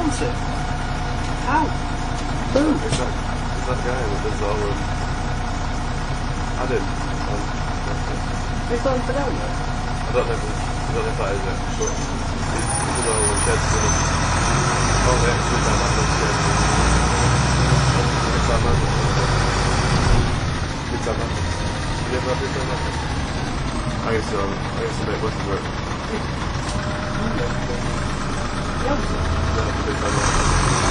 He owns it. How? Who? Is that, that guy that does all um Adam He's not even down there. I don't know if I don't know if that is it, but he, does all the sheds for them. Yeah, it's with that man does sheds. It's that man. It's that man. You ever have that man? I used to, um, I used to make buses work. Owns it.